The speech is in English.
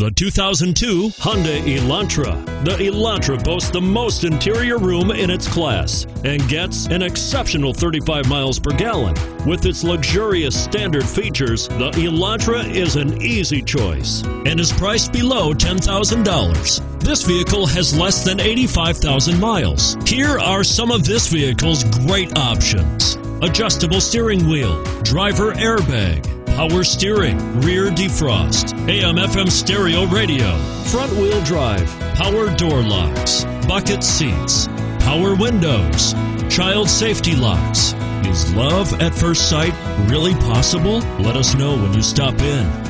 The 2002 Hyundai Elantra. The Elantra boasts the most interior room in its class and gets an exceptional 35 miles per gallon. With its luxurious standard features, the Elantra is an easy choice and is priced below $10,000. This vehicle has less than 85,000 miles. Here are some of this vehicle's great options. Adjustable steering wheel, driver airbag, power steering, rear defrost, AM FM stereo radio, front wheel drive, power door locks, bucket seats, power windows, child safety locks. Is love at first sight really possible? Let us know when you stop in.